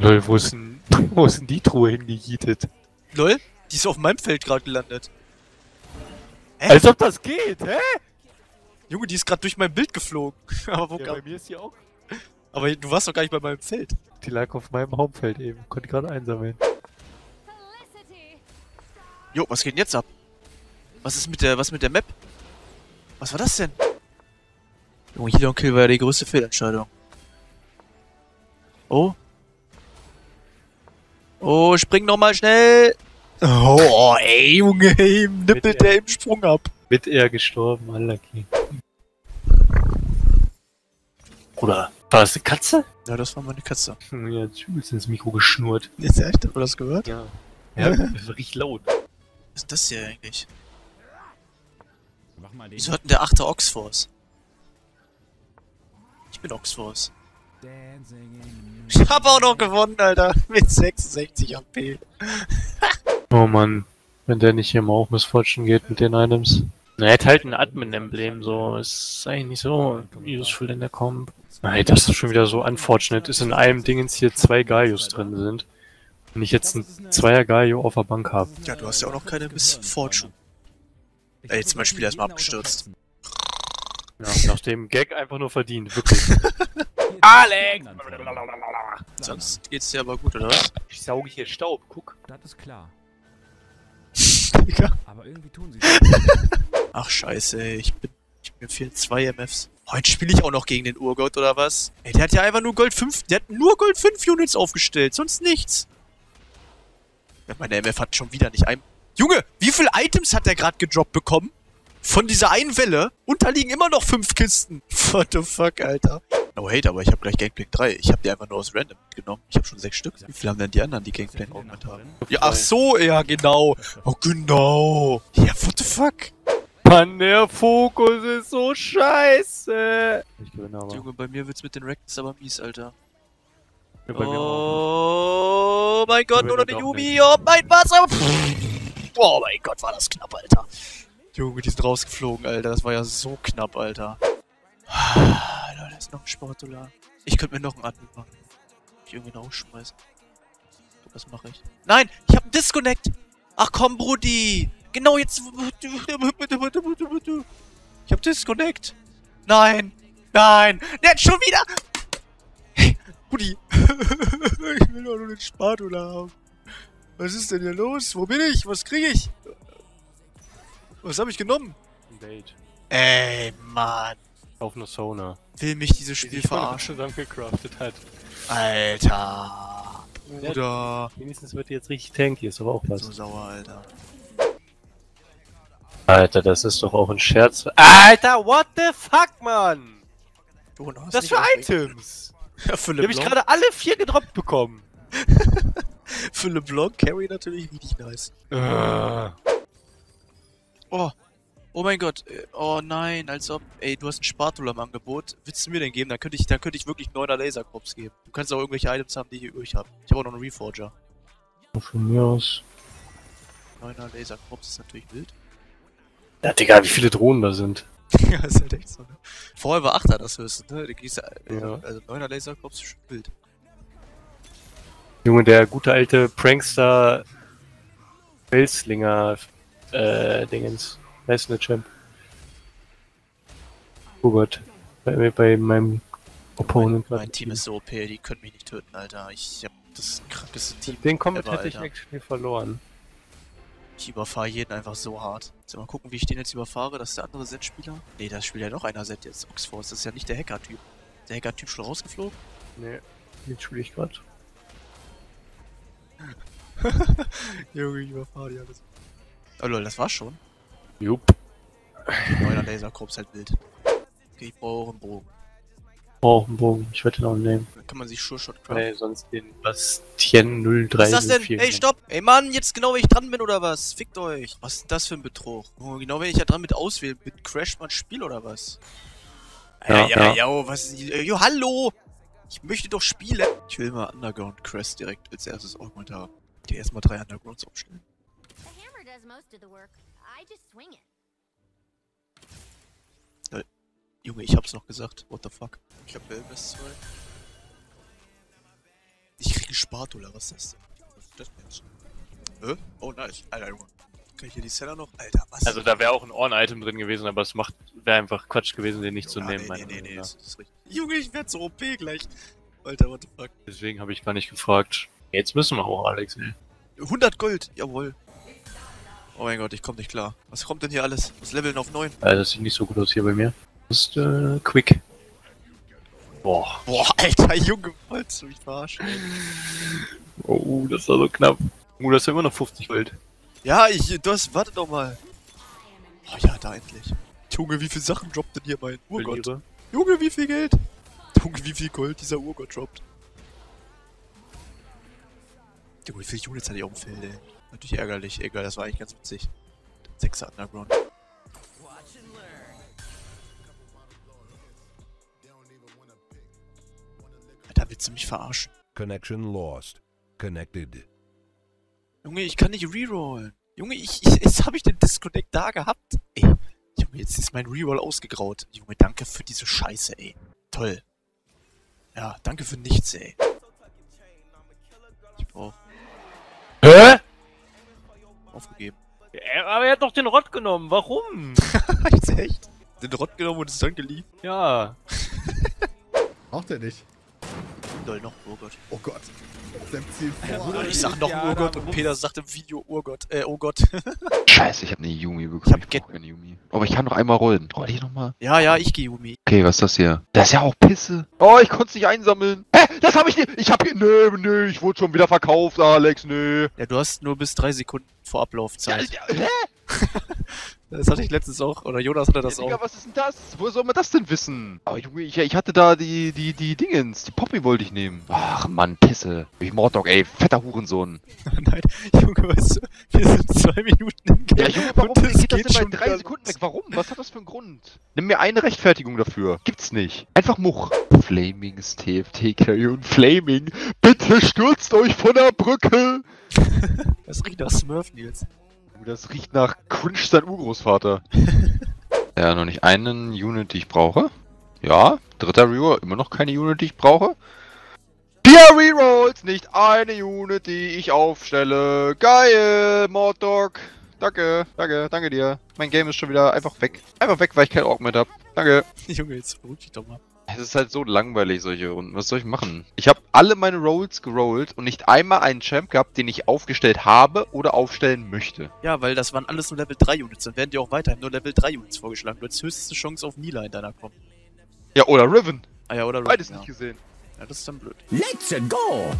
Lol, wo ist denn, wo ist denn die Truhe hingejietet? Lol, die ist auf meinem Feld gerade gelandet. Hä? Als ob das geht, hä? Junge, die ist gerade durch mein Bild geflogen. Aber wo Ja, bei mir ist die auch. Aber du warst doch gar nicht bei meinem Feld. Die lag auf meinem Homefeld eben. Konnte gerade einsammeln. Jo, was geht denn jetzt ab? Was ist mit der, was mit der Map? Was war das denn? Junge, Heal Kill war ja die größte Fehlentscheidung. Oh. Oh, spring noch mal schnell. Oh, ey, Junge, ihm nippelt Bitte. der im Sprung ab. Mit er gestorben, unlucky. Bruder, war das eine Katze? Ja, das war meine Katze. Hm, Ja, übelst ins Mikro geschnurrt. Ist echt? Hast du das gehört? Ja. Ja, richtig laut. Was ist das hier eigentlich? Mach mal den. Wieso hat denn der achte Oxforce? Ich bin Oxforce. Dancing in Ich hab auch noch gewonnen, Alter. Mit 66 AP. Oh Mann, wenn der nicht hier mal auch Missfortune geht mit den Items. Na, er hat halt ein Admin-Emblem, so. Ist eigentlich nicht so useful in der Comp. Nein, das ist schon wieder so unfortunate. Ist in einem Dingens hier zwei Gaius drin sind. Und ich jetzt ein Zweier Gaio auf der Bank habe. Ja, du hast ja auch noch keine Miss Fortune. Ey, jetzt mein Spiel erstmal abgestürzt. Ja, nach dem Gag einfach nur verdient, wirklich. Alex! Sonst geht's dir aber gut, oder was? Ich sauge hier Staub, guck. Das ist klar. Digga. Aber irgendwie tun sie Ach scheiße, ey, ich bin. Ich, mir fehlen zwei MFs. Heute spiele ich auch noch gegen den Urgott, oder was? Ey, der hat ja einfach nur Gold 5. Der hat nur Gold 5 Units aufgestellt, sonst nichts. Ja, meine MF hat schon wieder nicht ein. Junge, wie viele Items hat der gerade gedroppt bekommen? Von dieser einen Welle? Und da liegen immer noch fünf Kisten. What the fuck, Alter? No hate, aber ich habe gleich Gangplank 3. Ich habe die einfach nur aus Random mitgenommen. Ich habe schon sechs Stück. Wie viele haben denn die anderen, die Gangplank mit haben? Ja, ach so, ja, genau. Oh, genau. Ja, what the fuck? Mann, der Fokus ist so scheiße. Ich gewinne aber. Junge, bei mir wird's mit den Rectors aber mies, Alter. Ja, bei mir auch. Oh mein Gott, nur noch eine Yumi, oh mein Wasser! Oh mein Gott, war das knapp, Alter. Junge, die sind rausgeflogen, Alter. Das war ja so knapp, Alter. Alter, da ist noch ein Sportula. Ich könnte mir noch einen Admin machen. Ich irgendwie rausschmeißen. Was mache ich? Nein, ich hab einen Disconnect! Ach komm, Brudi! Genau jetzt. Ich hab Disconnect! Nein! Nein! Hat schon wieder! Hey, Brudi! ich will doch nur den Spatula haben. Was ist denn hier los? Wo bin ich? Was krieg ich? Was habe ich genommen? Date. Ey, Mann. Auf eine Sona. Will mich dieses Spiel verarschen. zusammengecraftet hat. Alter. Bruder. Wenigstens wird die jetzt richtig tanky, ist aber auch So was. sauer, Alter. Alter, das ist doch auch ein Scherz. Alter, what the fuck, Mann? Du, Das für. Items? Ja, für Die hab ich gerade alle vier gedroppt bekommen. für LeBlanc Carry natürlich richtig nice. Äh. Oh. Oh mein Gott. Äh, Oh nein, als ob. Ey, du hast einen Spatula im Angebot. Willst du mir den geben? Dann könnte ich, dann könnte ich wirklich 9er Laserkorps geben. Du kannst auch irgendwelche Items haben, die ich übrig habe. Ich habe auch noch einen Reforger. Von mir aus. 9er Laserkorps ist natürlich wild. Ja, Digga, wie viele Drohnen da sind. ja, ist halt echt so, ne? Vorher war 8er das höchste, ne? Äh, Ja. Also 9er Laserkorps ist schon wild. Junge, der gute alte Prankster Felslinger äh, Dingens. Wer ist der Champ? Oh Gott. Bei, bei meinem Opponent. Mein Team ist so OP, die können mich nicht töten, Alter. Ich hab das krankeste Team. Den ever, hätte ich actually verloren. Ich überfahre jeden einfach so hart. So, mal gucken, wie ich den jetzt überfahre. Das ist der andere Set-Spieler. Nee, das spielt ja noch einer Set jetzt. Oxforce, das ist ja nicht der Hacker-Typ. Der Hacker-Typ schon rausgeflogen? Nee, jetzt spiele ich grad. Junge, ich überfahre die alles. Oh lol, das war's schon. Jupp. Neuner Laserkorps halt wild. Okay, ich brauche auch einen Bogen. Oh, einen Bogen. Ich werde den auch nehmen. Dann kann man sich Sure Shot craften. Nee, sonst den Bastien 03. Was ist das denn? Ey, stopp! Ey, Mann, jetzt genau, wenn ich dran bin, oder was? Fickt euch! Was ist denn das für ein Betrug? Oh, genau, wenn ich ja dran mit auswählen bin, crasht mein Spiel, oder was? Ja, ja, ja. ja, oh, was ist... Jo, hallo! Ich möchte doch spielen! Ich will mal Underground Crest direkt als erstes auch mal haben. Die erstmal drei Undergrounds aufstellen. Does most of the work. I just swing it. Junge, ich hab's noch gesagt. What the fuck? Ich hab Wellness 2. Ich krieg Spatula, was ist das denn? Was ist das denn? Hä? Oh, nice. Alter, Junge. Kann ich hier die Seller noch? Alter, was? Also da wäre auch ein Orn-Item drin gewesen, aber es macht wäre einfach Quatsch gewesen, den nicht zu Ja, nehmen. Nee, nee, nee, nee, das ist richtig. Junge, ich werd so OP gleich. Alter, what the fuck. Deswegen habe ich gar nicht gefragt. Jetzt müssen wir auch, Alex. Ey. 100 Gold, jawohl. Oh mein Gott, ich komm nicht klar. Was kommt denn hier alles? Was leveln auf 9? Äh, das sieht nicht so gut aus hier bei mir. Das ist äh, quick. Boah. Boah, Alter, Junge, wolltest du mich verarschen? Oh, das war so knapp. Oh, das ist immer noch 50 Gold. Ja, ich, das, warte doch mal. Oh ja, da endlich. Junge, wie viel Sachen droppt denn hier mein Urgott? Verliere. Junge, wie viel Geld? Junge, wie viel Gold dieser Urgott droppt. Junge, wie viele Units hatte ich auf dem Feld, ey. Natürlich ärgerlich, egal, das war eigentlich ganz witzig. Sechser Underground. Alter, willst du mich verarschen? Connection lost. Connected. Junge, ich kann nicht rerollen. Junge, ich, ich, jetzt habe ich den Disconnect da gehabt. Ey, Junge, jetzt ist mein Reroll ausgegraut. Junge, danke für diese Scheiße, ey. Toll. Ja, danke für nichts, ey. Ich brauch Hä? Aufgegeben. Ja, aber er hat doch den Rott genommen. Warum? Jetzt echt? Den Rott genommen und es dann geliehen? ja. Braucht er nicht. Lol, noch Urgott. Oh Gott. Vor. Und ich sag noch Urgott und Peter sagt im Video Urgott. Äh, oh Gott. Scheiße, ich hab eine Yumi bekommen. Ich hab Ich, keine Yumi. Aber ich kann noch einmal rollen. Roll ich nochmal? ja, ja, ich geh Yumi. Okay, was ist das hier? Das ist ja auch Pisse. Oh, ich konnte es nicht einsammeln. Hä? Das hab ich nicht. Ich hab hier. Nö, nö, ich wurde schon wieder verkauft, Alex, nö. Ja, du hast nur bis drei Sekunden vor Ja, Ablaufzeit. ja, hä? Das hatte ich letztens auch. Oder Jonas hatte das ja, Digga, auch. was ist denn das? Woher soll man das denn wissen? Aber Junge, ich, ich hatte da die, die, die Dingens. Die Poppy wollte ich nehmen. Ach, Mann, Pisse. Wie Mordog, ey. Fetter Hurensohn. Nein, Junge, weißt du, wir sind zwei Minuten im Game. Ja, Junge, warum und es geht das denn schon bei drei Sekunden weg? Warum? Was hat das für einen Grund? Nimm mir eine Rechtfertigung dafür. Gibt's nicht. Einfach Much. Flaming ist TFT Carry und Flaming. Bitte stürzt euch von der Brücke. Das riecht nach Smurf, Nils. Das riecht nach Cringe sein Urgroßvater. ja, noch nicht einen Unit, die ich brauche. Ja, dritter Reroll, immer noch keine Unit, die ich brauche. Vier Rerolls, nicht eine Unit, die ich aufstelle. Geil, Morddog. Danke, danke, danke dir. Mein Game ist schon wieder einfach weg. Einfach weg, weil ich kein Ork mehr hab. Danke. Junge, jetzt beruhig dich doch mal. Es ist halt so langweilig, solche Runden. Was soll ich machen? Ich habe alle meine Rolls gerollt und nicht einmal einen Champ gehabt, den ich aufgestellt habe oder aufstellen möchte. Ja, weil das waren alles nur Level 3 Units. Dann werden dir auch weiterhin nur Level 3 Units vorgeschlagen. Du hast höchste Chance auf Nila in deiner Komp. Ja, oder Riven. Ah ja, oder Beides ja. nicht gesehen. Ja, das ist dann blöd. Let's go!